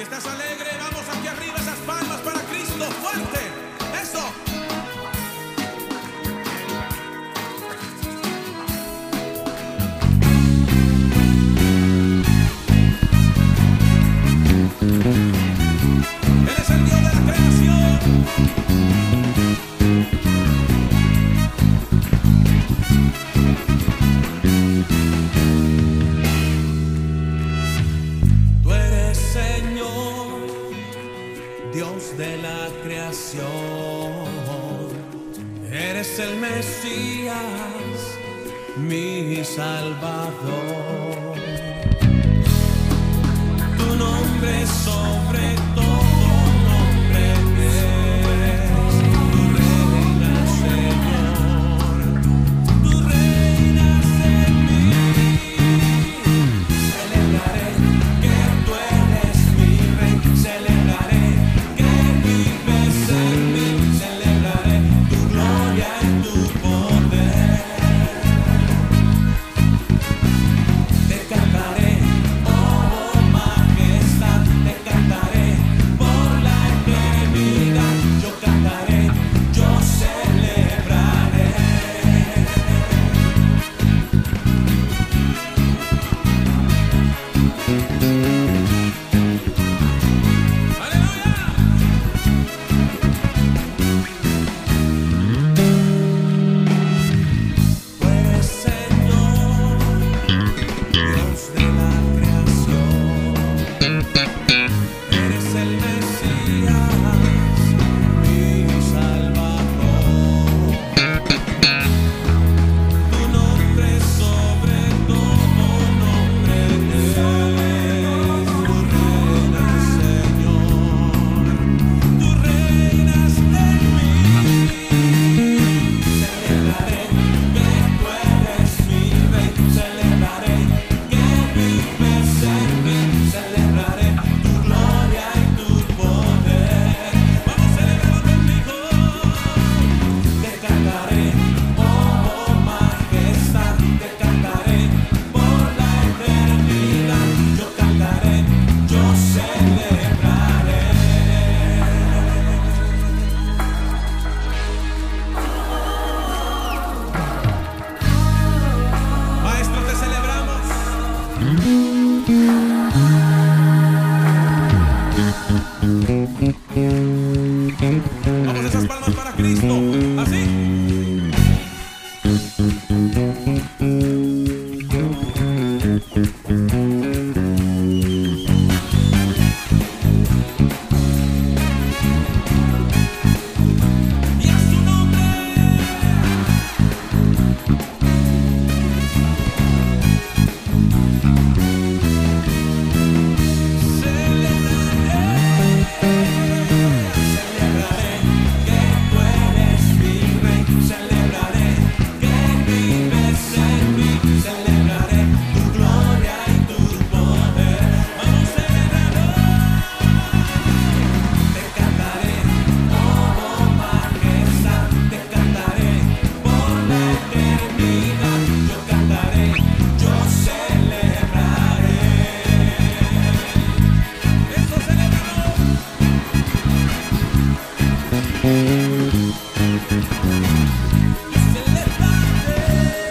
Si estás alegre, vamos aquí arriba esas palmas para Cristo. Fuerte. Eso. Él es el Dios de la creación. Dios de la creación. Eres el Mesías, mi Salvador. Vamos esas palmas para Cristo, así. yeah.